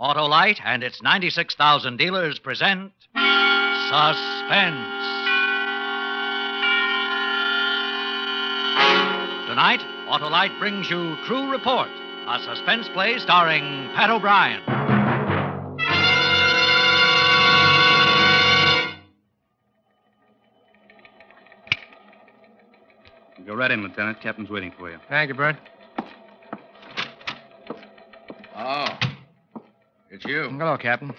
Autolite and its 96,000 dealers present Suspense. Tonight, Autolite brings you True Report, a suspense play starring Pat O'Brien. Go right in, Lieutenant. Captain's waiting for you. Thank you, Bert. Oh, it's you. Hello, Captain.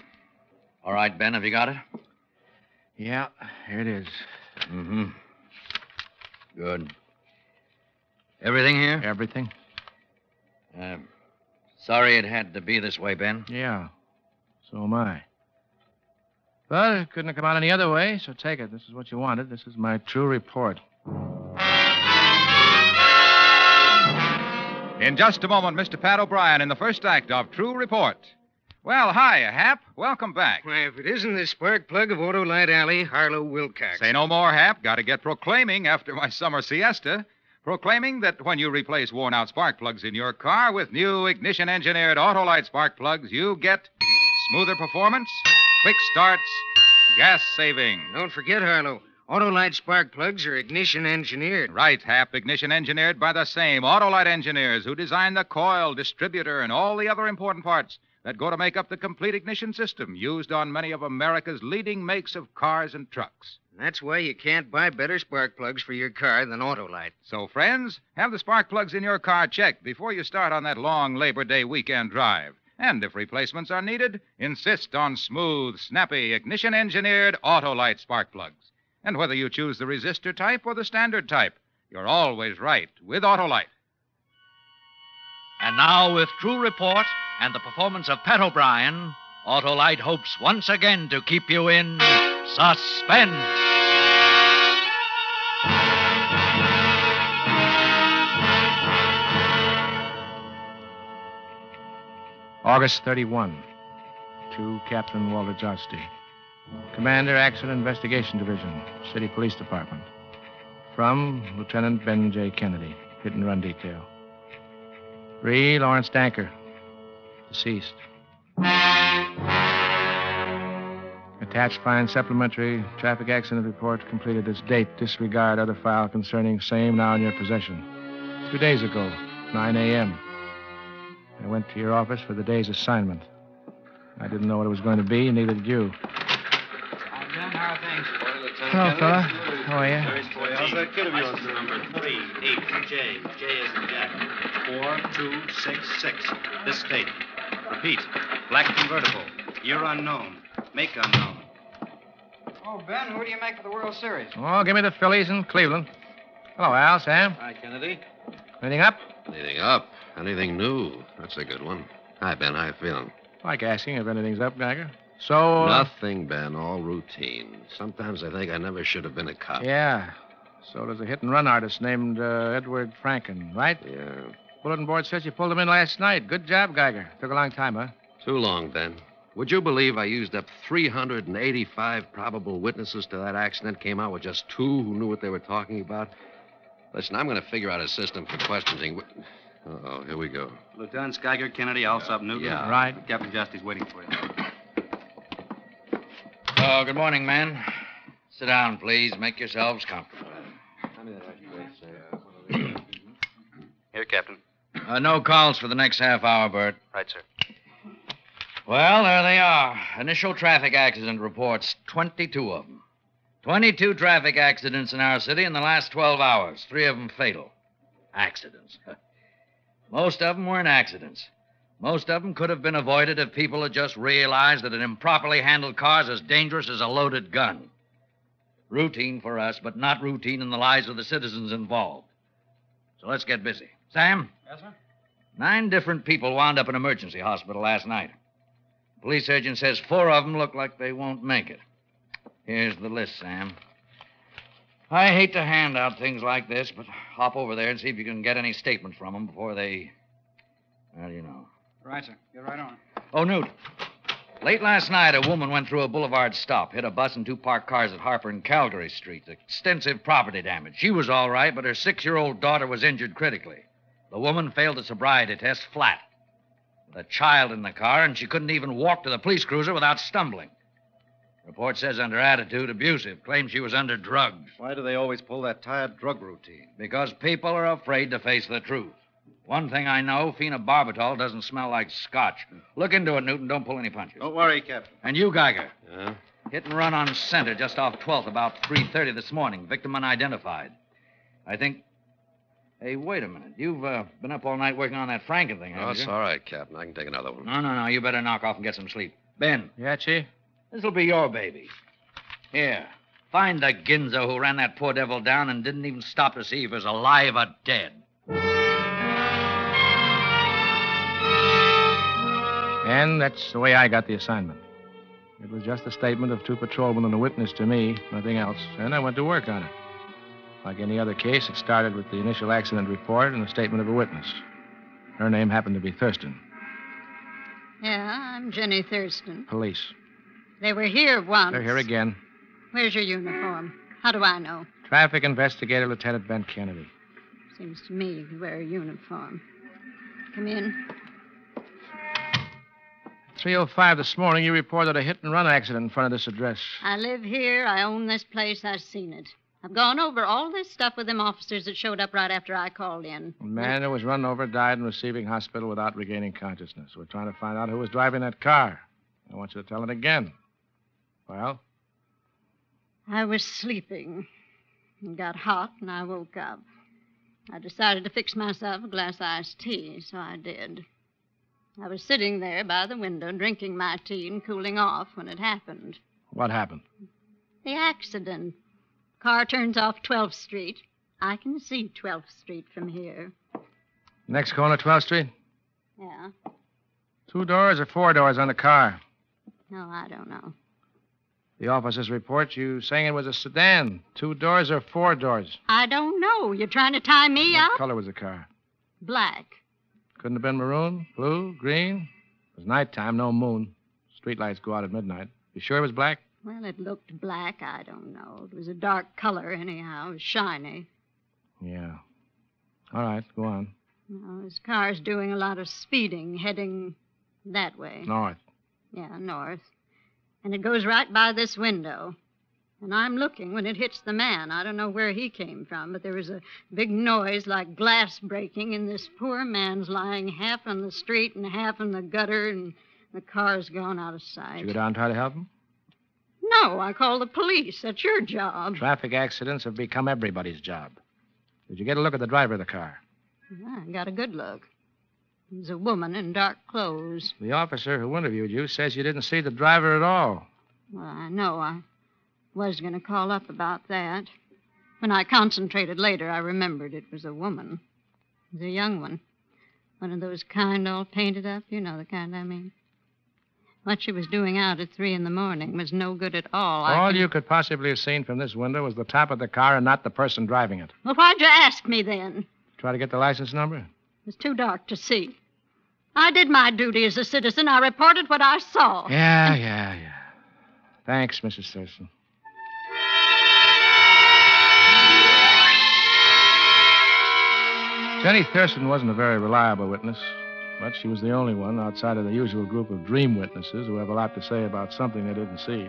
All right, Ben, have you got it? Yeah, here it is. Mm-hmm. Good. Everything here? Everything? Uh, sorry it had to be this way, Ben. Yeah. So am I. But it couldn't have come out any other way, so take it. This is what you wanted. This is my true report. In just a moment, Mr. Pat O'Brien in the first act of True Report. Well, hi, Hap. Welcome back. Why, if it isn't the spark plug of Autolite Alley, Harlow Wilcox. Say no more, Hap. Got to get proclaiming after my summer siesta. Proclaiming that when you replace worn out spark plugs in your car with new ignition engineered Autolite spark plugs, you get smoother performance, quick starts, gas saving. Don't forget, Harlow. Autolite spark plugs are ignition engineered. Right, Hap. Ignition engineered by the same Autolite engineers who designed the coil, distributor, and all the other important parts that go to make up the complete ignition system used on many of America's leading makes of cars and trucks. That's why you can't buy better spark plugs for your car than Autolite. So, friends, have the spark plugs in your car checked before you start on that long Labor Day weekend drive. And if replacements are needed, insist on smooth, snappy, ignition engineered Autolite spark plugs. And whether you choose the resistor type or the standard type, you're always right with Autolite. And now, with True Report and the performance of Pat O'Brien, Autolite hopes once again to keep you in suspense. August 31. To Captain Walter Josty. Commander, Accident Investigation Division, City Police Department. From Lieutenant Ben J. Kennedy, Hit and Run Detail. Three, Lawrence Danker, deceased. Attached fine supplementary traffic accident report completed this date. Disregard other file concerning same now in your possession. Two days ago, 9 a.m. I went to your office for the day's assignment. I didn't know what it was going to be, neither did you. Hello, fella. How are you? How's that kid of yours? Number three, eight, J. J is in Jack. Four, two, six, six. This state. Repeat. Black convertible. Year unknown. Make unknown. Oh, Ben, who do you make for the World Series? Oh, give me the Phillies in Cleveland. Hello, Al, Sam. Hi, Kennedy. Anything up? Anything up? Anything new? That's a good one. Hi, Ben. How you feeling? Like asking if anything's up, Geiger. So. uh, Nothing, Ben. All routine. Sometimes I think I never should have been a cop. Yeah. So does a hit and run artist named uh, Edward Franken, right? Yeah. Bulletin board says you pulled him in last night. Good job, Geiger. Took a long time, huh? Too long, Ben. Would you believe I used up 385 probable witnesses to that accident, came out with just two who knew what they were talking about? Listen, I'm going to figure out a system for questioning. Uh-oh, here we go. Lieutenant Geiger, Kennedy, all sub Newton. Yeah. Right. Captain Justy's waiting for you. Oh, good morning, men. Sit down, please. Make yourselves comfortable. Here, Captain. Uh, no calls for the next half hour, Bert. Right, sir. Well, there they are. Initial traffic accident reports 22 of them. 22 traffic accidents in our city in the last 12 hours, three of them fatal. Accidents. Most of them weren't accidents. Most of them could have been avoided if people had just realized that an improperly handled car is as dangerous as a loaded gun. Routine for us, but not routine in the lives of the citizens involved. So let's get busy. Sam? Yes, sir? Nine different people wound up in emergency hospital last night. Police surgeon says four of them look like they won't make it. Here's the list, Sam. I hate to hand out things like this, but hop over there and see if you can get any statement from them before they. Well, you know. Right, sir. Get right on. Oh, Newt. Late last night, a woman went through a boulevard stop, hit a bus and two parked cars at Harper and Calgary Street. Extensive property damage. She was all right, but her six year old daughter was injured critically. The woman failed a sobriety test flat. with a child in the car, and she couldn't even walk to the police cruiser without stumbling. Report says under attitude abusive, claims she was under drugs. Why do they always pull that tired drug routine? Because people are afraid to face the truth. One thing I know, phenobarbital doesn't smell like scotch. Look into it, Newton. Don't pull any punches. Don't worry, Captain. And you, Geiger. Yeah? Hit and run on center just off 12th about 3.30 this morning. Victim unidentified. I think... Hey, wait a minute. You've uh, been up all night working on that Franken thing, Oh, haven't it's you? all right, Captain. I can take another one. No, no, no. You better knock off and get some sleep. Ben, Yeah, Chief? this'll be your baby. Here. Find the Ginzo who ran that poor devil down and didn't even stop to see if he was alive or dead. And that's the way I got the assignment. It was just a statement of two patrolmen and a witness to me, nothing else. And I went to work on it. Like any other case, it started with the initial accident report and a statement of a witness. Her name happened to be Thurston. Yeah, I'm Jenny Thurston. Police. They were here once. They're here again. Where's your uniform? How do I know? Traffic investigator Lieutenant Ben Kennedy. Seems to me you wear a uniform. Come in. 305 this morning, you reported a hit and run accident in front of this address. I live here. I own this place. I've seen it. I've gone over all this stuff with them officers that showed up right after I called in. A man who was run over died in receiving hospital without regaining consciousness. We're trying to find out who was driving that car. I want you to tell it again. Well, I was sleeping. It got hot and I woke up. I decided to fix myself a glass of iced tea, so I did. I was sitting there by the window drinking my tea and cooling off when it happened. what happened? The accident. Car turns off 12th Street. I can see 12th Street from here. Next corner, 12th Street? Yeah. Two doors or four doors on the car? No, I don't know. The officer's report, you saying it was a sedan. Two doors or four doors? I don't know. You're trying to tie me What up? What color was the car? Black. Couldn't have been maroon, blue, green. It was nighttime, no moon. Streetlights go out at midnight. You sure it was black? Well, it looked black. I don't know. It was a dark color, anyhow. It was shiny. Yeah. All right, go on. Well, his car's doing a lot of speeding, heading that way. North. Yeah, north. And it goes right by this window. And I'm looking when it hits the man. I don't know where he came from, but there was a big noise like glass breaking, and this poor man's lying half on the street and half in the gutter, and the car's gone out of Did sight. you go down and try to help him? No, I called the police. That's your job. Traffic accidents have become everybody's job. Did you get a look at the driver of the car? I got a good look. It was a woman in dark clothes. The officer who interviewed you says you didn't see the driver at all. Well, I know I was going to call up about that. When I concentrated later, I remembered it was a woman. It was a young one. One of those kind all painted up. You know the kind I mean. What she was doing out at three in the morning was no good at all. I All can- you could possibly have seen from this window was the top of the car and not the person driving it. Well, why'd you ask me then? Try to get the license number? It was too dark to see. I did my duty as a citizen. I reported what I saw. Yeah, yeah, yeah. Thanks, Mrs. Thurston. Jenny Thurston wasn't a very reliable witness, but she was the only one outside of the usual group of dream witnesses who have a lot to say about something they didn't see.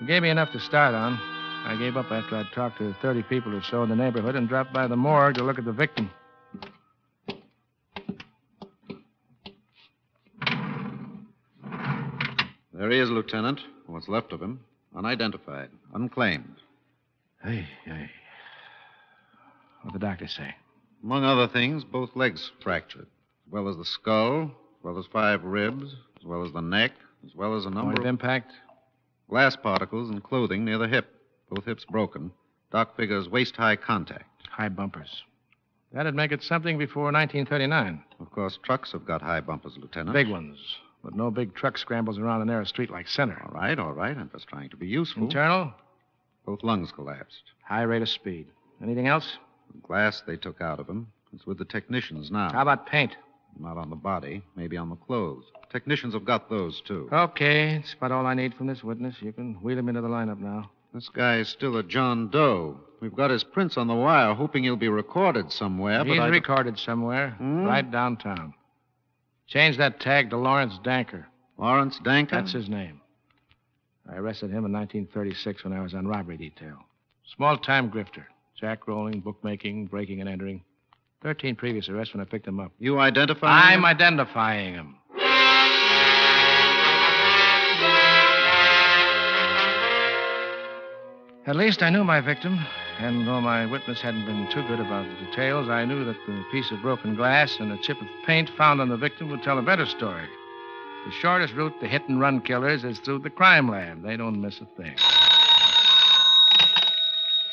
It gave me enough to start on. I gave up after I'd talked to 30 people or so in the neighborhood and dropped by the morgue to look at the victim. There he is, Lieutenant. What's left of him. Unidentified. Unclaimed. Hey, hey. What'd the doctor say? Among other things, both legs fractured, as well as the skull, as well as five ribs, as well as the neck, as well as a Point number of of impact? glass particles and clothing near the hip. Both hips broken. Doc figures waist high contact. High bumpers. That'd make it something before 1939. Of course, trucks have got high bumpers, Lieutenant. Big ones. But no big truck scrambles around a narrow street like Center. All right, all right. I'm just trying to be useful. Internal, Both lungs collapsed. high rate of speed. Anything else? The glass they took out of him is with the technicians now. How about paint? Not on the body, maybe on the clothes. Technicians have got those, too. Okay, it's about all I need from this witness. You can wheel him into the lineup now. This guy is still a John Doe. We've got his prints on the wire, hoping he'll be recorded somewhere, but He's I... recorded somewhere, Hmm? right downtown. Change that tag to Lawrence Danker. Lawrence Danker? That's his name. I arrested him in 1936 when I was on robbery detail. Small time grifter. Jack rolling, bookmaking, breaking and entering. Thirteen previous arrests when I picked him up. You identify I'm him? identifying him. At least I knew my victim, and though my witness hadn't been too good about the details, I knew that the piece of broken glass and a chip of paint found on the victim would tell a better story. The shortest route to hit and run killers is through the crime lab. They don't miss a thing.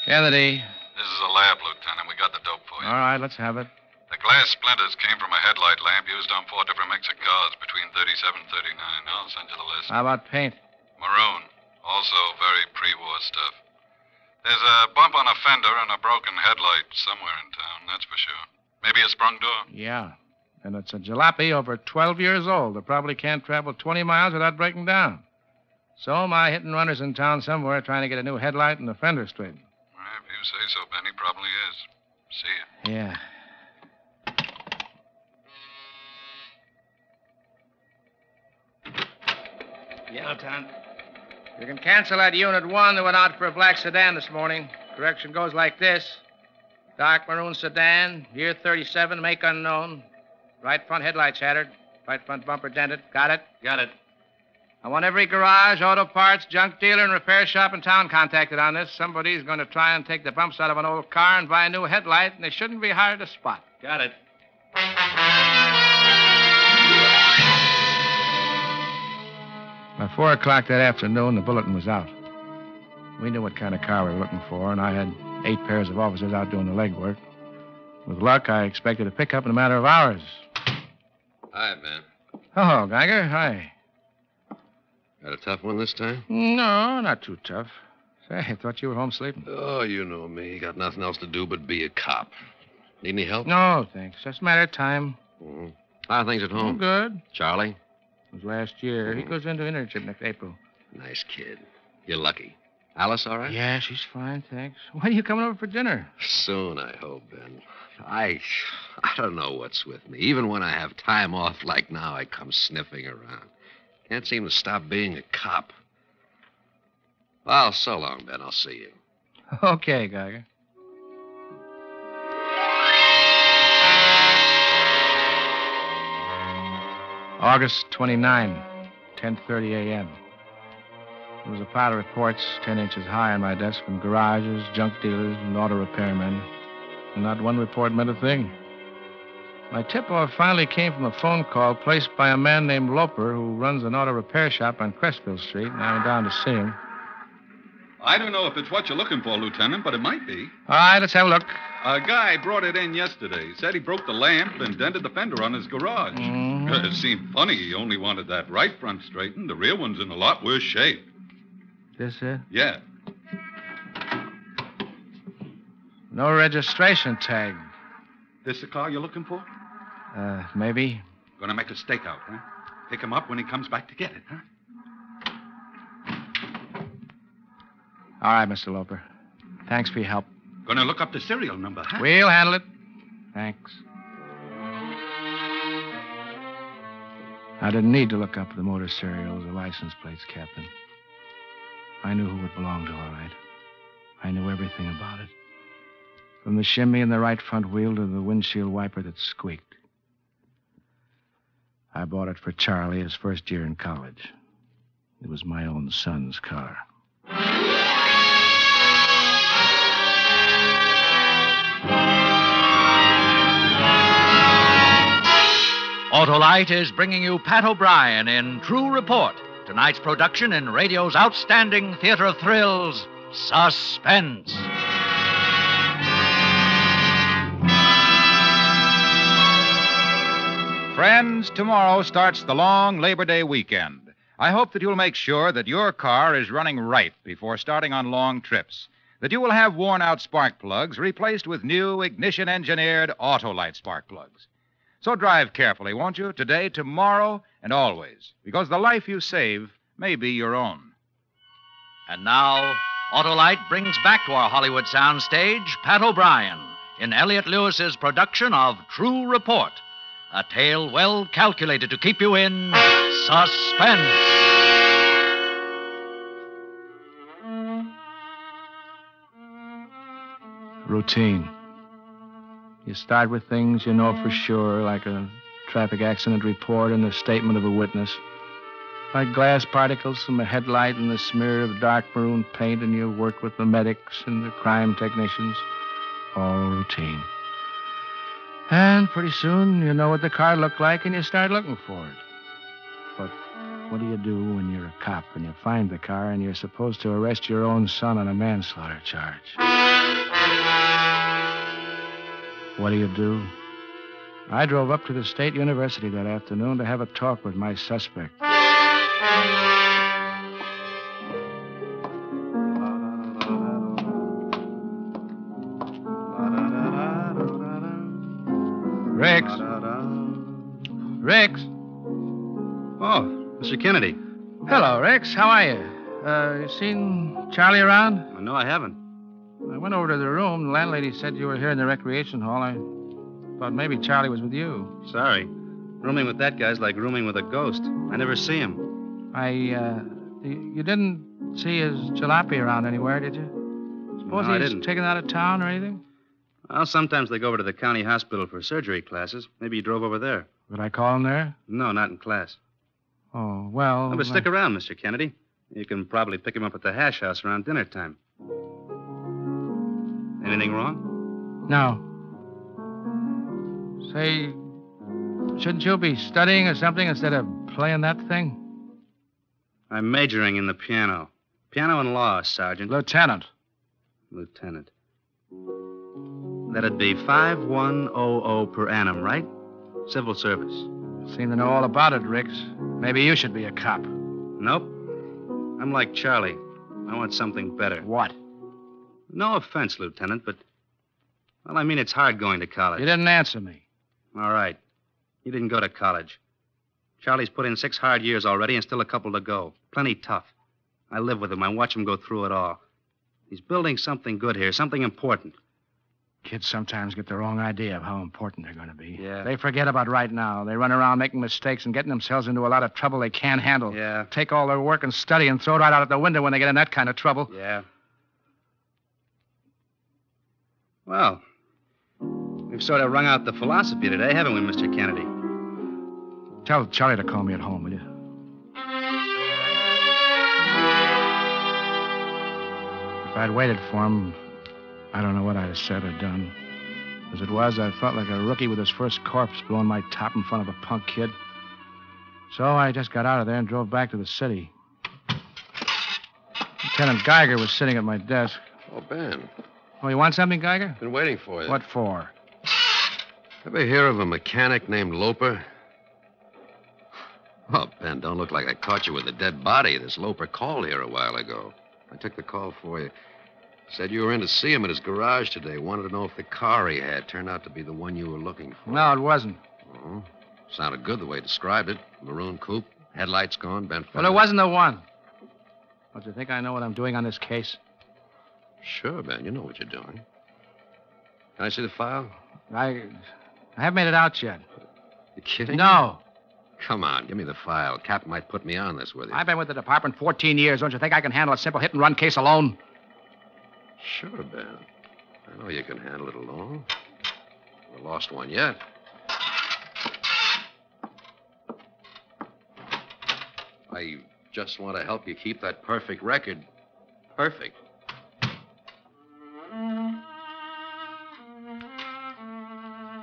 Kennedy. This is a lab, Lieutenant. We got the dope for you. All right, let's have it. The glass splinters came from a headlight lamp used on four different makes of cars between 37 and 39. I'll send you the list. How about paint? Maroon. Also very pre-war stuff. There's a bump on a fender and a broken headlight somewhere in town, that's for sure. Maybe a sprung door. Yeah. And it's a jalopy over 12 years old that probably can't travel 20 miles without breaking down. So my hit and runner's in town somewhere trying to get a new headlight and a fender straightened. Well, if you say so, Benny, probably is. See you. Yeah. Yeah, Lieutenant. You can cancel that Unit 1 that went out for a black sedan this morning. Correction goes like this Dark maroon sedan, year 37, make unknown. Right front headlight shattered. Right front bumper dented. Got it? Got it. I want every garage, auto parts, junk dealer, and repair shop in town contacted on this. Somebody's going to try and take the bumps out of an old car and buy a new headlight, and they shouldn't be hard to spot. Got it. By four o'clock that afternoon, the bulletin was out. We knew what kind of car we were looking for, and I had eight pairs of officers out doing the legwork. With luck, I expected a pickup in a matter of hours. Hi, man. Oh, Geiger, hi. Got a tough one this time? No, not too tough. Say, I thought you were home sleeping. Oh, you know me. Got nothing else to do but be a cop. Need any help? No, thanks. Just a matter of time. Mhm. How are things at Oh, home? good. Charlie? It was last year. He goes into internship next April. Nice kid. You're lucky. Alice, all right? Yeah, she's fine, thanks. When are you coming over for dinner? Soon, I hope, Ben. I, I don't know what's with me. Even when I have time off like now, I come sniffing around. Can't seem to stop being a cop. Well, so long, Ben. I'll see you. Okay, Geiger. August 29, 10:30 a.m. There was a pile of reports 10 inches high on my desk from garages, junk dealers, and auto repairmen. And not one report meant a thing. My tip-off finally came from a phone call placed by a man named Loper who runs an auto repair shop on Crestville Street, and I went down to see him. I don't know if it's what you're looking for, Lieutenant, but it might be. All right, let's have a look. A guy brought it in yesterday. Said he broke the lamp and dented the fender on his garage. Mhm. It seemed funny. He only wanted that right front straightened. The rear one's in a lot worse shape. This it? Yeah. No registration tag. This the car you're looking for? Uh, maybe. Gonna make a stakeout, huh? Pick him up when he comes back to get it, huh? All right, Mr. Loper. Thanks for your help. Gonna look up the serial number, huh? We'll handle it. Thanks. I didn't need to look up the motor serials or license plates, Captain. I knew who it belonged to, all right. I knew everything about it. From the shimmy in the right front wheel to the windshield wiper that squeaked. I bought it for Charlie his first year in college. It was my own son's car. Autolite is bringing you Pat O'Brien in True Report, tonight's production in radio's outstanding theater of thrills, Suspense. Friends, tomorrow starts the long Labor Day weekend. I hope that you'll make sure that your car is running right before starting on long trips, that you will have worn out spark plugs replaced with new ignition engineered Autolite spark plugs. So drive carefully, won't you? Today, tomorrow, and always, because the life you save may be your own. And now, Autolite brings back to our Hollywood soundstage Pat O'Brien in Elliott Lewis's production of True Report, A tale well calculated to keep you in suspense. Routine. You start with things you know for sure, like a traffic accident report and a statement of a witness. Like glass particles from a headlight and the smear of dark maroon paint, and you work with the medics and the crime technicians. All routine. And pretty soon you know what the car looked like and you start looking for it. But what do you do when you're a cop and you find the car and you're supposed to arrest your own son on a manslaughter charge? What do you do? I drove up to the State University that afternoon to have a talk with my suspect. Mr. Kennedy. Hello, Rex. How are you? Uh, you seen Charlie around? No, I haven't. I went over to the room. The landlady said you were here in the recreation hall. I thought maybe Charlie was with you. Sorry. Rooming with that guy's like rooming with a ghost. I never see him. I, uh, you didn't see his jalopy around anywhere, did you? Suppose No, he's taken out of town or anything? Well, sometimes they go over to the county hospital for surgery classes. Maybe he drove over there. Would I call him there? No, not in class. Oh, well. But stick around, Mr. Kennedy. You can probably pick him up at the hash house around dinner time. Anything wrong? No. Say, shouldn't you be studying or something instead of playing that thing? I'm majoring in the piano. Piano and law, Sergeant. Lieutenant. Lieutenant. That'd be 5100 per annum, right? Civil service. Seem to know all about it, Ricks. Maybe you should be a cop. Nope. I'm like Charlie. I want something better. What? No offense, Lieutenant, but. Well, I mean, it's hard going to college. You didn't answer me. All right. You didn't go to college. Charlie's put in six hard years already and still a couple to go. Plenty tough. I live with him. I watch him go through it all. He's building something good here, something important. Kids sometimes get the wrong idea of how important they're going to be. Yeah. They forget about right now. They run around making mistakes and getting themselves into a lot of trouble they can't handle. Yeah. Take all their work and study and throw it right out of the window when they get in that kind of trouble. Yeah. Well, we've sort of wrung out the philosophy today, haven't we, Mr. Kennedy? Tell Charlie to call me at home, will you? If I'd waited for him, I don't know what I'd have said or done. As it was, I felt like a rookie with his first corpse blowing my top in front of a punk kid. So I just got out of there and drove back to the city. Lieutenant Geiger was sitting at my desk. Oh, Ben. Oh, you want something, Geiger? Been waiting for you. What for? Ever hear of a mechanic named Loper? Oh, Ben, don't look like I caught you with a dead body. This Loper called here a while ago. I took the call for you. Said you were in to see him at his garage today. Wanted to know if the car he had turned out to be the one you were looking for. No, it wasn't. Oh, sounded good the way he described it. Maroon coupe, headlights gone, bent Well, it wasn't the one. Don't you think I know what I'm doing on this case? Sure, Ben. You know what you're doing. Can I see the file? I, I haven't made it out yet. You kidding? No. Come on, give me the file. Cap might put me on this with you. I've been with the department 14 years. Don't you think I can handle a simple hit and run case alone? Sure, Ben. I know you can handle it alone. Never lost one yet. I just want to help you keep that perfect record perfect.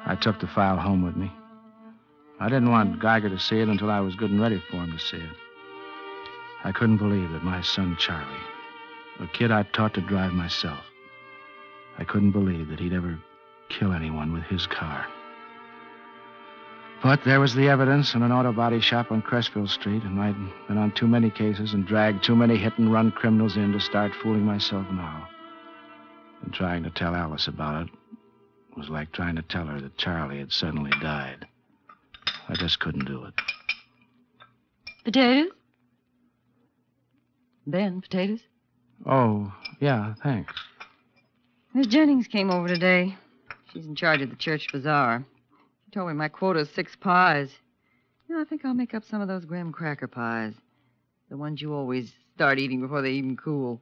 I took the file home with me. I didn't want Geiger to see it until I was good and ready for him to see it. I couldn't believe that my son Charlie, a kid I'd taught to drive myself, I couldn't believe that he'd ever kill anyone with his car. But there was the evidence in an auto body shop on Crestville Street, and I'd been on too many cases and dragged too many hit and run criminals in to start fooling myself now. And trying to tell Alice about it was like trying to tell her that Charlie had suddenly died. I just couldn't do it. Potatoes? Ben, potatoes? Oh, yeah, thanks. Miss Jennings came over today. She's in charge of the church bazaar. She told me my quota is six pies. You know, I think I'll make up some of those graham cracker pies. The ones you always start eating before they even cool.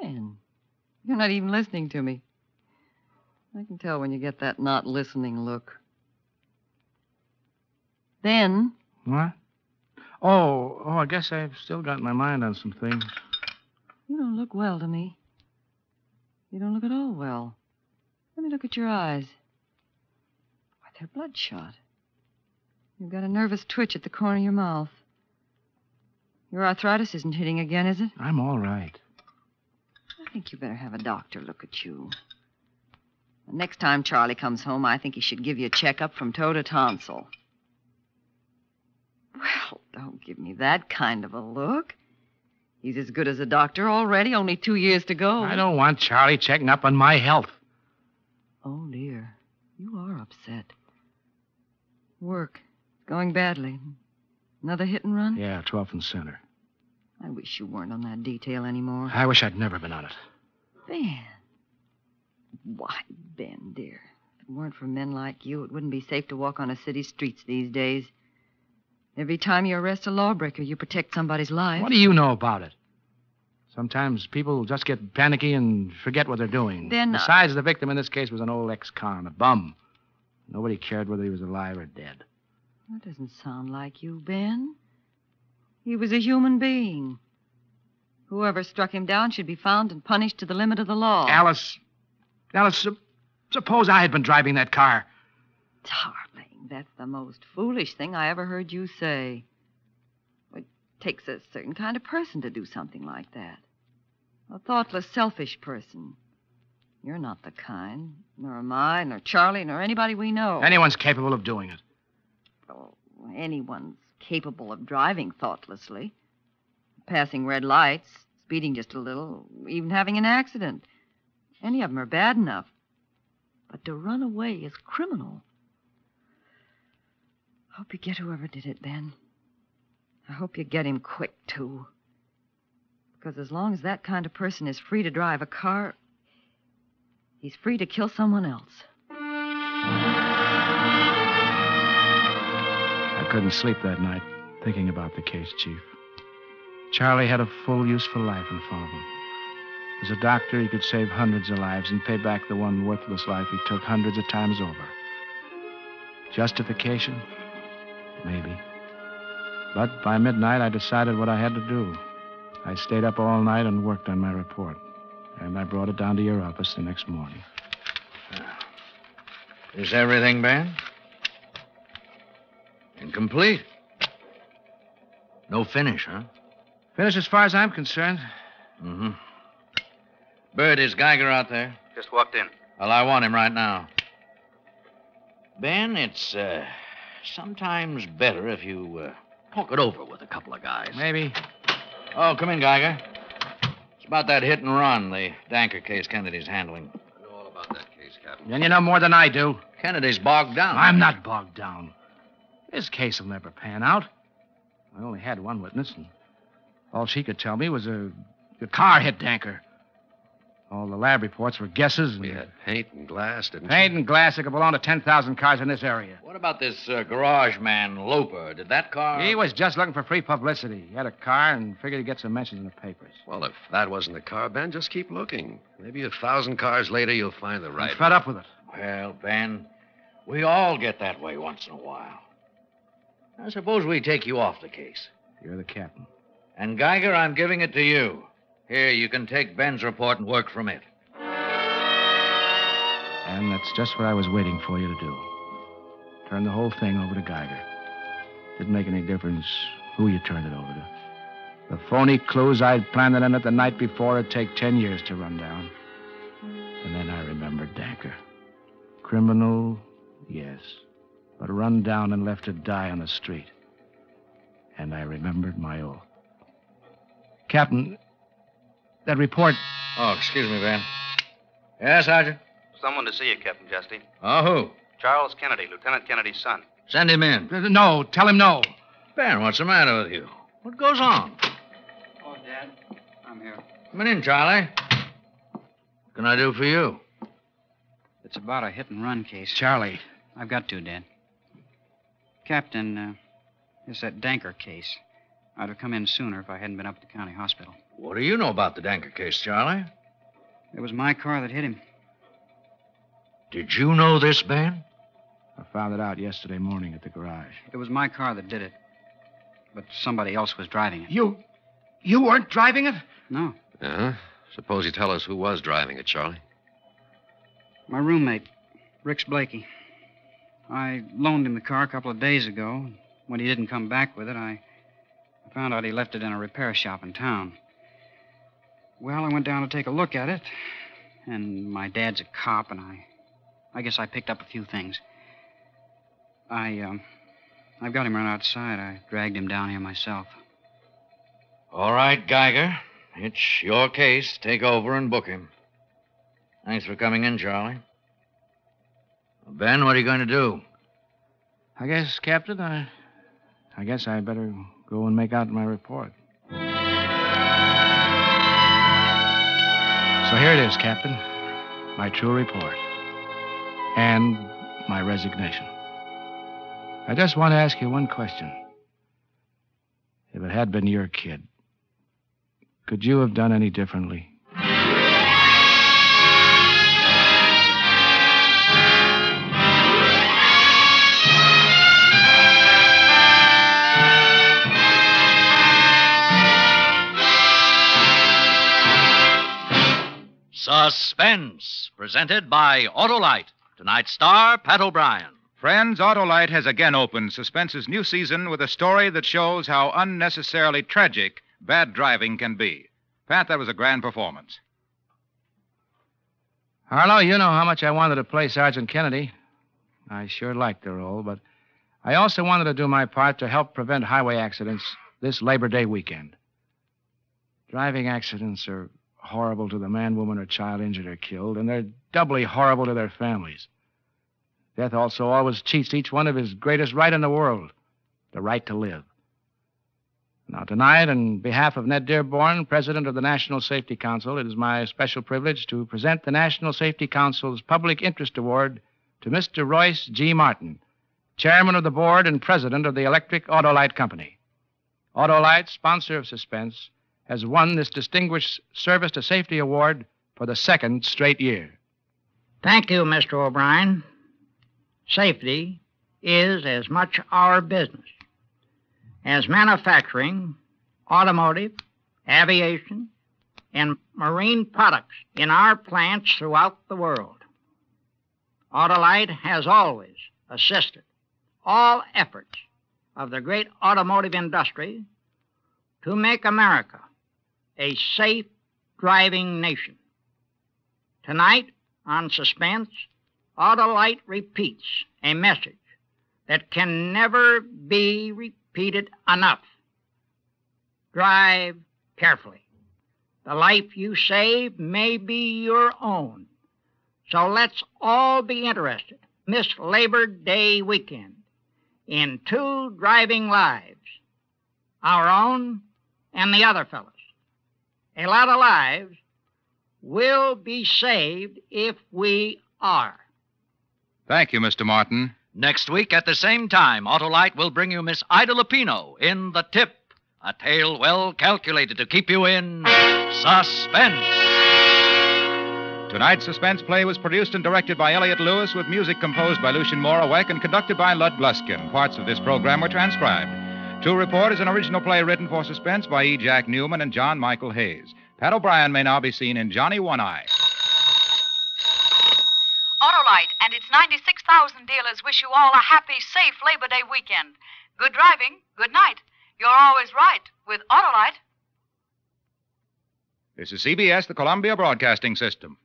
Ben, you're not even listening to me. I can tell when you get that not listening look. Then. What? Oh, oh, I guess I've still got my mind on some things. You don't look well to me. You don't look at all well. Let me look at your eyes. Why, they're bloodshot. You've got a nervous twitch at the corner of your mouth. Your arthritis isn't hitting again, is it? I'm all right. I think you better have a doctor look at you. The next time Charlie comes home, I think he should give you a checkup from toe to tonsil. Well, don't give me that kind of a look. He's as good as a doctor already, only two years to go. I don't want Charlie checking up on my health. Oh, dear. You are upset. Work. Going badly. Another hit and run? Yeah, 12th and center. I wish you weren't on that detail anymore. I wish I'd never been on it. Ben. Why, Ben, dear. If it weren't for men like you, it wouldn't be safe to walk on a city streets these days. Every time you arrest a lawbreaker, you protect somebody's life. What do you know about it? Sometimes people just get panicky and forget what they're doing. Then, uh, Besides, the victim in this case was an old ex-con, a bum. Nobody cared whether he was alive or dead. That doesn't sound like you, Ben. He was a human being. Whoever struck him down should be found and punished to the limit of the law. Alice, Alice, sup- suppose I had been driving that car. Darling, that's the most foolish thing I ever heard you say. It takes a certain kind of person to do something like that. A thoughtless, selfish person. You're not the kind, nor am I, nor Charlie, nor anybody we know. Anyone's capable of doing it. Oh, anyone's capable of driving thoughtlessly, passing red lights, speeding just a little, even having an accident. Any of them are bad enough. But to run away is criminal. I hope you get whoever did it, Ben. I hope you get him quick, too. Because as long as that kind of person is free to drive a car, he's free to kill someone else. I couldn't sleep that night thinking about the case, Chief. Charlie had a full, useful life in front of him. As a doctor, he could save hundreds of lives and pay back the one worthless life he took hundreds of times over. Justification? Maybe. But by midnight, I decided what I had to do. I stayed up all night and worked on my report. And I brought it down to your office the next morning. Is everything, Ben? Incomplete. No finish, huh? Finish as far as I'm concerned. Mm-hmm. Bird, is Geiger out there? Just walked in. Well, I want him right now. Ben, it's uh, sometimes better if you uh, talk it over with a couple of guys. Maybe. Oh, come in, Geiger. It's about that hit and run, the Danker case Kennedy's handling. I know all about that case, Captain. And you know more than I do. Kennedy's bogged down. I'm not bogged down. This case will never pan out. I only had one witness, and all she could tell me was a, a car hit Danker. All the lab reports were guesses. And We had paint and glass, didn't paint and glass that could belong to 10,000 cars in this area. What about this uh, garage man, Loper? Did that car. He was just looking for free publicity. He had a car and figured he'd get some mentions in the papers. Well, if that wasn't the car, Ben, just keep looking. Maybe a thousand cars later, you'll find the right I'm fed up with it. Well, Ben, we all get that way once in a while. Now, suppose we take you off the case. You're the captain. And, Geiger, I'm giving it to you. Here, you can take Ben's report and work from it. And that's just what I was waiting for you to do. Turn the whole thing over to Geiger. Didn't make any difference who you turned it over to. The phony clues I'd planted in it the night before would take ten years to run down. And then I remembered Danker. Criminal, yes, but run down and left to die on the street. And I remembered my oath. Captain, that report. Oh, excuse me, Ben. Yes, Sergeant? Someone to see you, Captain Justy. Oh, who? Charles Kennedy, Lieutenant Kennedy's son. Send him in. No, tell him no. Ben, what's the matter with you? What goes on? Oh, Dad, I'm here. Come on in, Charlie. What can I do for you? It's about a hit and run case. Charlie, I've got to, Dad. Captain, uh, it's that Danker case. I'd have come in sooner if I hadn't been up at the county hospital. What do you know about the Danker case, Charlie? It was my car that hit him. Did you know this, Ben? I found it out yesterday morning at the garage. It was my car that did it. But somebody else was driving it. You. You weren't driving it? No. Uh huh. Suppose you tell us who was driving it, Charlie. My roommate, Rix Blakey. I loaned him the car a couple of days ago. When he didn't come back with it, I found out he left it in a repair shop in town. Well, I went down to take a look at it, and my dad's a cop, and I, I guess I picked up a few things. I, um, I've got him right outside. I dragged him down here myself. All right, Geiger. It's your case. Take over and book him. Thanks for coming in, Charlie. Ben, what are you going to do? I guess, Captain, I, I guess I better go and make out my report. So here it is, Captain. My true report. And my resignation. I just want to ask you one question. If it had been your kid, could you have done any differently? Suspense, presented by Autolite. Tonight's star, Pat O'Brien. Friends, Autolite has again opened Suspense's new season with a story that shows how unnecessarily tragic bad driving can be. Pat, that was a grand performance. Harlow, you know how much I wanted to play Sergeant Kennedy. I sure liked the role, but I also wanted to do my part to help prevent highway accidents this Labor Day weekend. Driving accidents are horrible to the man, woman, or child injured or killed, and they're doubly horrible to their families. Death also always cheats each one of his greatest right in the world the right to live. Now, tonight, on behalf of Ned Dearborn, President of the National Safety Council, it is my special privilege to present the National Safety Council's Public Interest Award to Mr. Royce G. Martin, Chairman of the Board and President of the Electric Autolite Company. Autolite, sponsor of Suspense, has won this distinguished Service to Safety Award for the second straight year. Thank you, Mr. O'Brien. Safety is as much our business as manufacturing, automotive, aviation, and marine products in our plants throughout the world. Autolite has always assisted all efforts of the great automotive industry to make America a safe driving nation. Tonight, on Suspense, Autolite repeats a message that can never be repeated enough. Drive carefully. The life you save may be your own. So let's all be interested this Labor Day weekend in two driving lives our own and the other fellows. A lot of lives will be saved if we are. Thank you, Mr. Martin. Next week at the same time, Autolite will bring you Miss Ida Lupino in The Tip, a tale well calculated to keep you in suspense. Tonight's suspense play was produced and directed by Elliott Lewis with music composed by Lucien Moraweck and conducted by Lud Gluskin. Parts of this program were transcribed. True Report is an original play written for suspense by E. Jack Neuman and John Michael Hayes. Pat O'Brien may now be seen in Johnny One Eye. Autolite and its 96,000 dealers wish you all a happy, safe Labor Day weekend. Good driving, good night. You're always right with Autolite. This is CBS, the Columbia Broadcasting System.